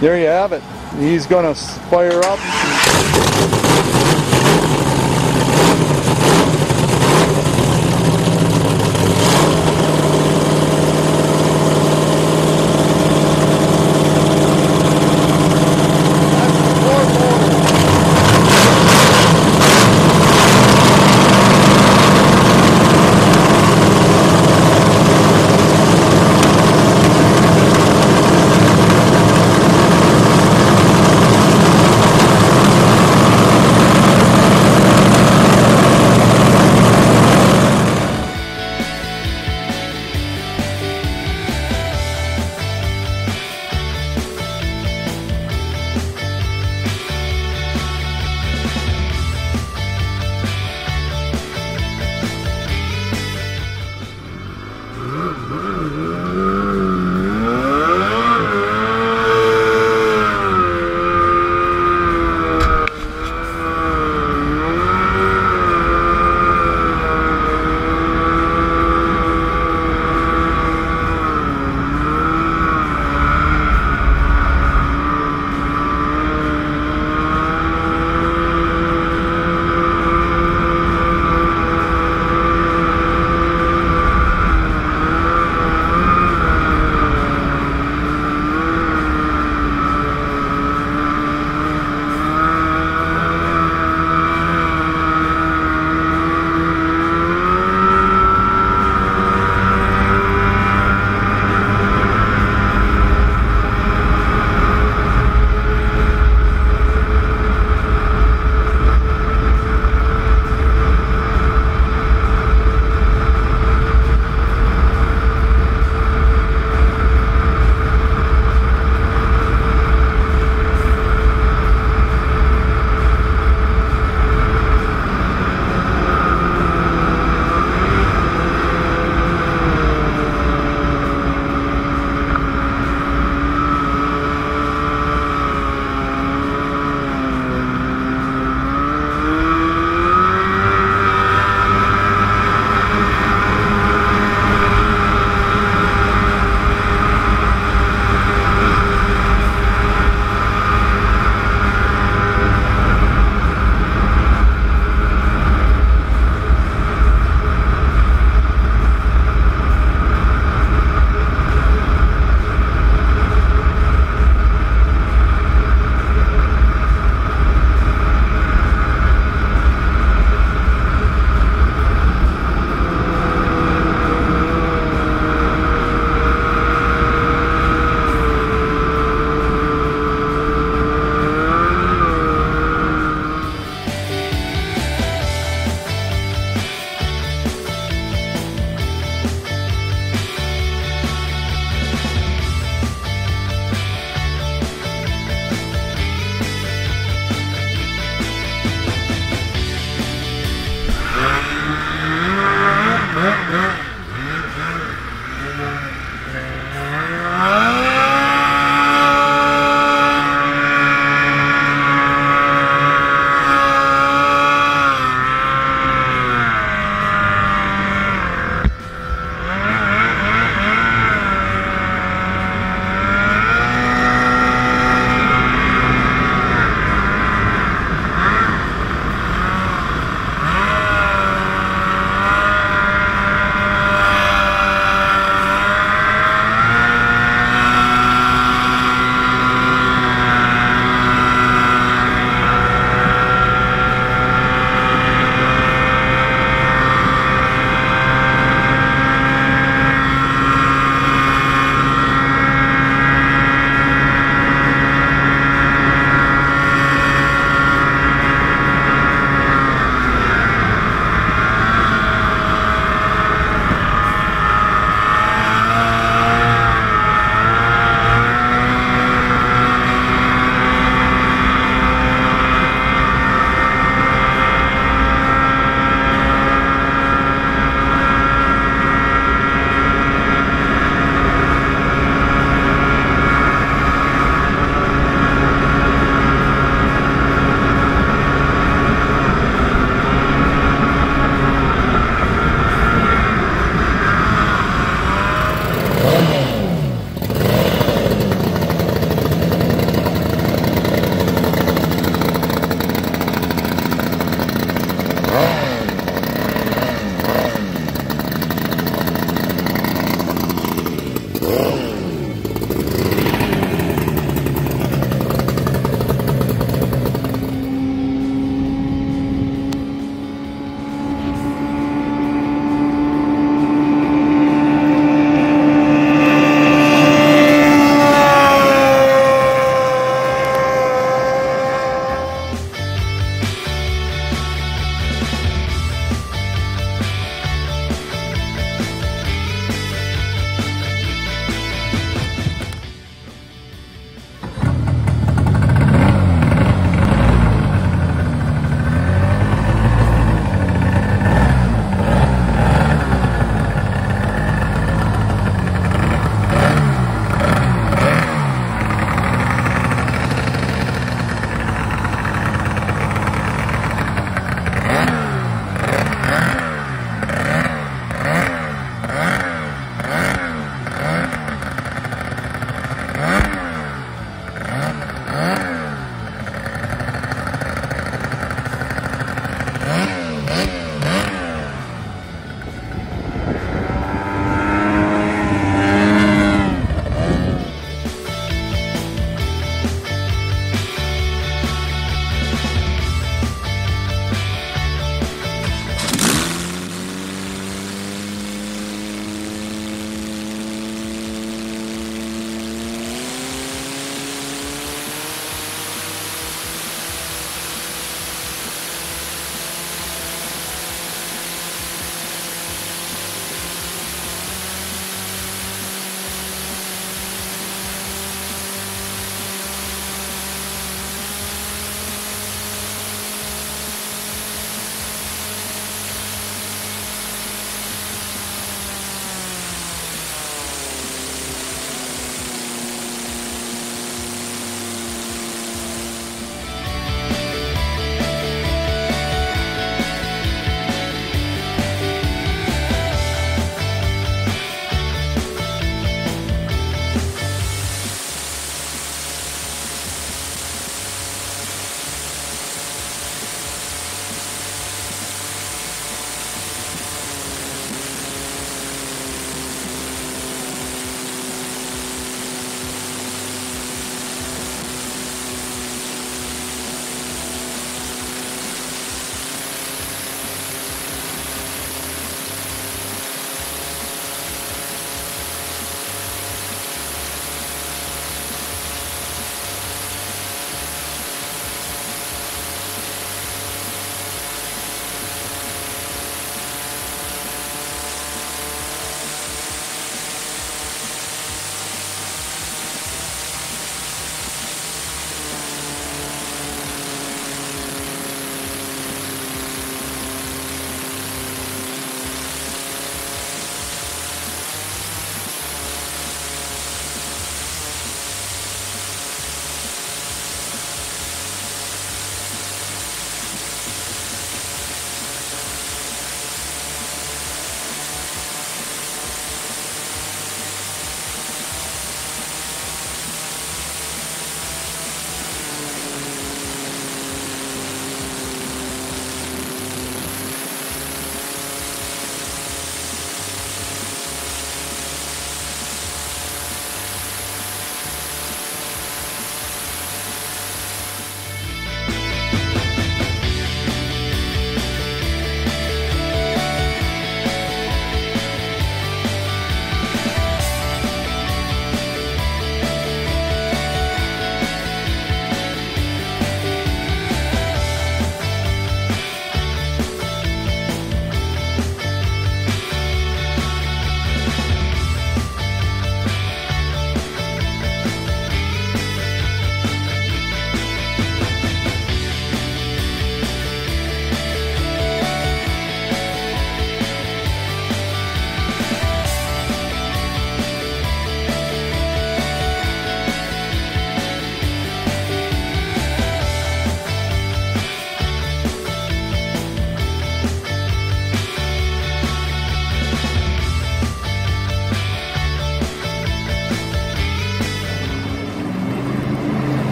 there you have it. He's going to fire up.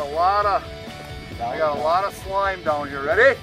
Got a lot of I got a lot of slime down here. Ready?